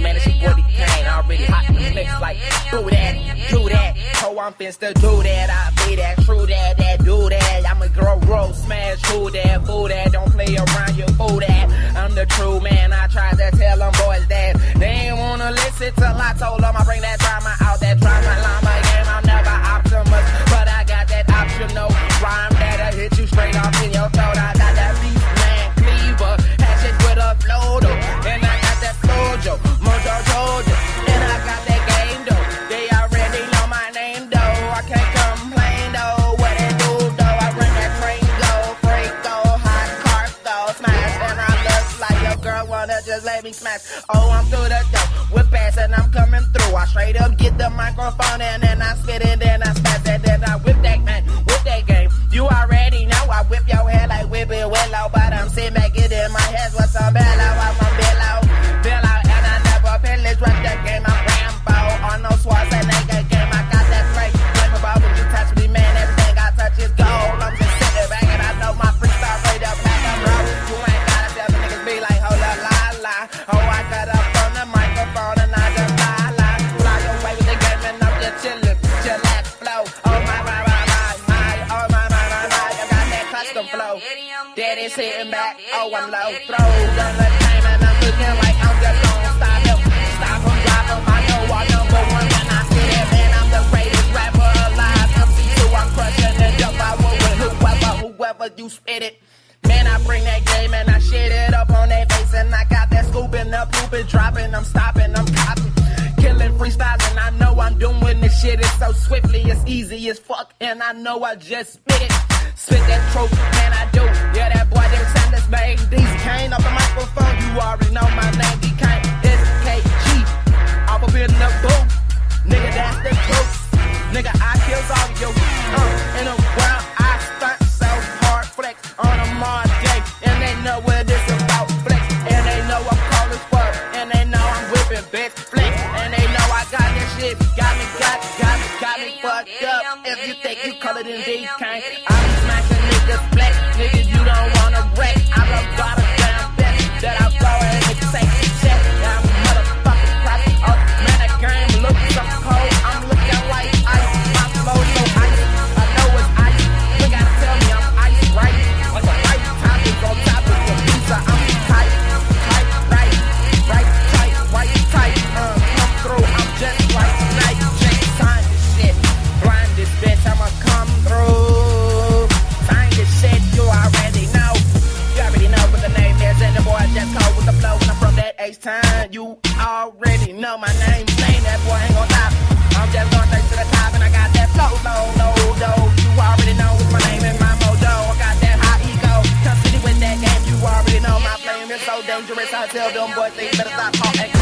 man, it's your boy Cane. Already hot in the mix, like, do that, do that. Oh, I'm finna do that. I be that, true that, that, do that. I'm a grow, grow, smash, who that, fool that. Don't play around, you fool that. I'm the true man. I tried to tell them boys that. They ain't wanna listen till I told them me smash. Oh, I'm through the door, whip ass and I'm coming through. I straight up get the microphone and then I spit it, then flow. Daddy's hitting back, oh I'm low. Throws on the game and I'm looking like I'm just gonna stop him. Stop him, drop him. I know I'm number one when I see it, man. I'm the greatest rapper alive. MC2, I'm crushing it up. I will with whoever, whoever you spit it. Man, I bring that game and I shit it up on their face. And I got that scooping up, pooping, dropping, I'm stopping, I'm copying. Killing freestyling, I know I'm doing this shit. It's so swiftly, it's easy as fuck. And I know I just spit it. Spit that truth, shit. Got me, got, got got me fucked up. If you think you call it in D, Cane, I'm smashing niggas black Nigga, time, you already know You already know what's the name. There's another boy. I just caught with the flow. And I'm from that age time. You already know my name. Saying that boy ain't gon' stop. I'm just going straight to the top, and I got that flow, low, low, low. You already know what's my name and my mojo. I got that high ego. Come with that game. You already know my flame is so dangerous. I tell them boys they better stop all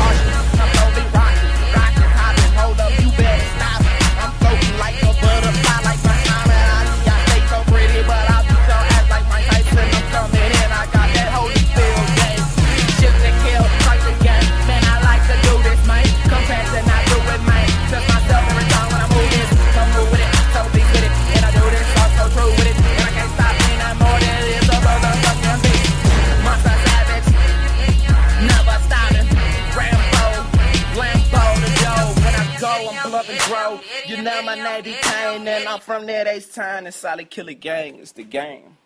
and grow. You know my name be Cane, and I'm from that H-Town and Silent Killah Gang. It's the game.